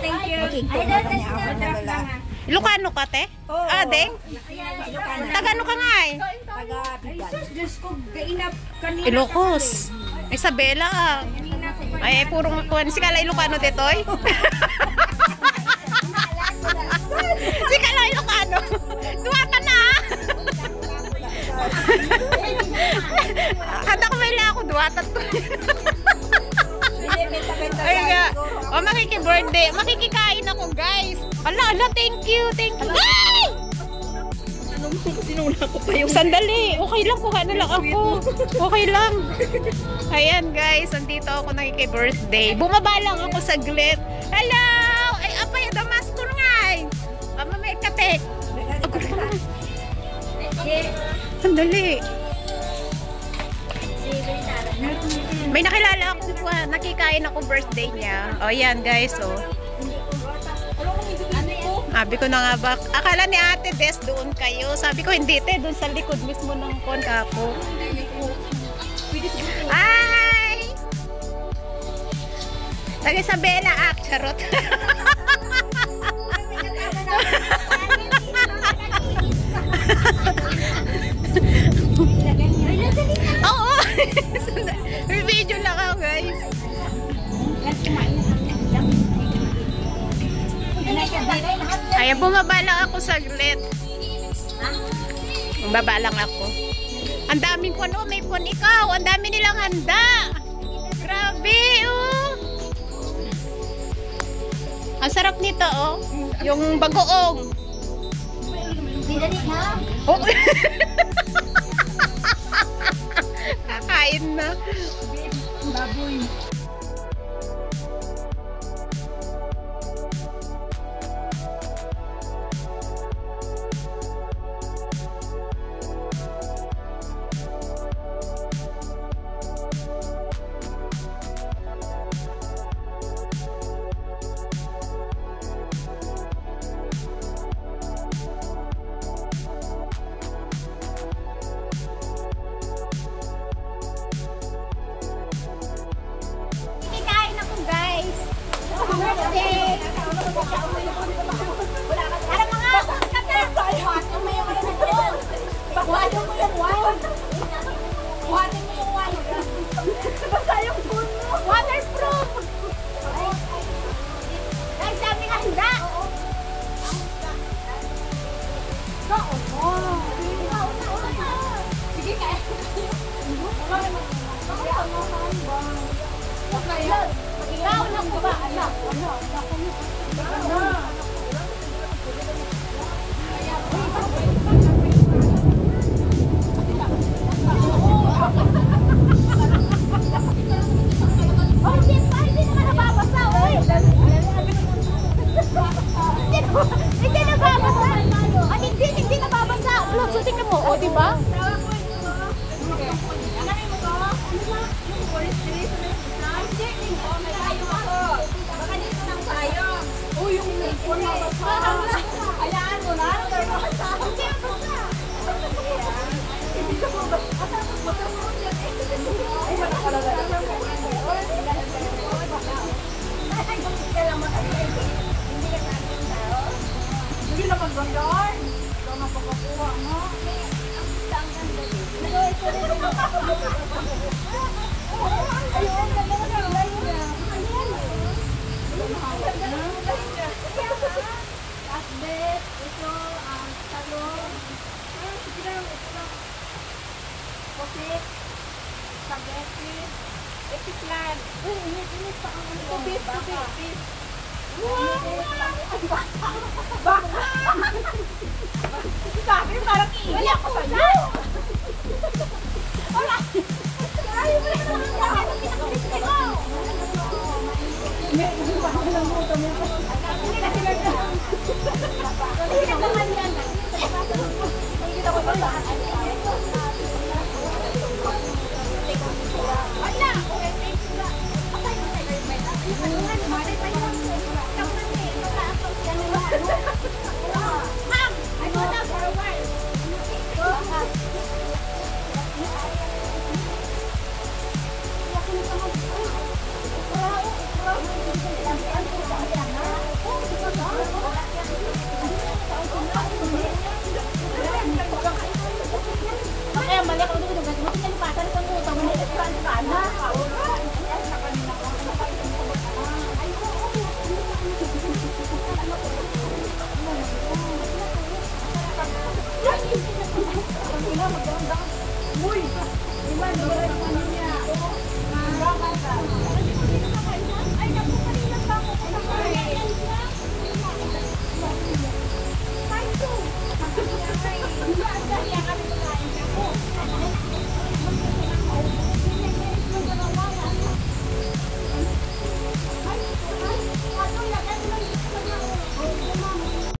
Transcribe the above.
Thank you. Ilocano ka, te? Ah, deng? Tagano ka nga eh. Diyos ko, gainap kanina. Ilocos. Isabela ah. Ay, purong kuwan. Si Kala Ilocano, detoy? si makiki-birthday. Makikikain ako, guys. Ala, ala, thank you, thank you. Ay! Sinula ko pa yung Sandali. Okay lang, kuha na lang ako. Okay lang. Ayan, guys. Nandito ako nakiki-birthday. Bumaba lang ako saglit. Hello! Ay, apay, Damasco nga eh. Ama, may kape. Ako lang. Sandali. May nakilala akong kuha. Nakikain ako birthday niya. O, yan, guys. Oh. Sabi ko na nga ba, akala ni ate Des doon kayo. Sabi ko hindi te, doon sa likod mismo ng kon ako. Ay! Taga Isabela, ah, charot. Oo! Ayan, bumaba lang ako saglit. Bumaba lang ako. Ang daming ano, may pon ikaw. Ang dami nilang handa. Grabe, oh. Ang sarap nito, oh. Yung bagoong. Oh. Kakain na. Baboy. Sige, kaya. Ikaw lang ba? Na magandaan. Ikaw na pagkakuha mo. Ayun, ganda na ng light niya. Asbet, ito, ang talong. Ah, sige lang, ito lang. Pusit, spaghetti, etiklan. Uy, init-init pa ang ano. Ito, beef, ito, beef, beef. Wow! Baka! Sa akin, parang iiyak ko sa'yo. Wala! Ayaw mo na naman akin. Pinakabit ko. May iba ko lang mo 그래.